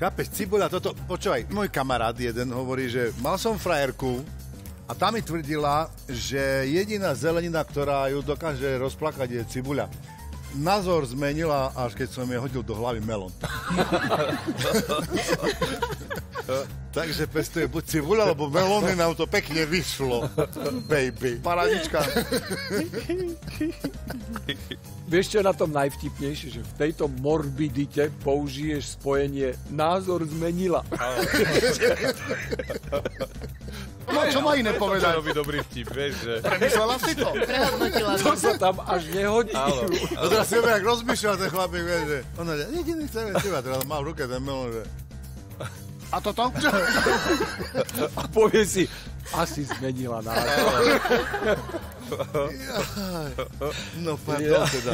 Chápeš, cibuľa, toto, počúvaj, môj kamarát jeden hovorí, že mal som frajerku a tá mi tvrdila, že jediná zelenina, ktorá ju dokáže rozplakať, je cibuľa. Názor zmenila, až keď som jej hodil do hlavy melón. Takže pestuje buď cibuľa, alebo melóny nám to pekne vyšlo. Baby. Paradička. Vieš, čo je na tom najvtipnejšie? Že v tejto morbidite použiješ spojenie názor zmenila. No, čo má iné To povedať? robí dobrý vtip, vieš, že... Premyslela si to? Prehodnotila To sa tam až nehodí. Áno. A teraz si jak rozmýšľal ten chlapík, vieš, že ono, že jediný chcem teba, teraz má v ruke ten melón, že... A toto? A povie si, asi zmenila názor. No, pardon teda.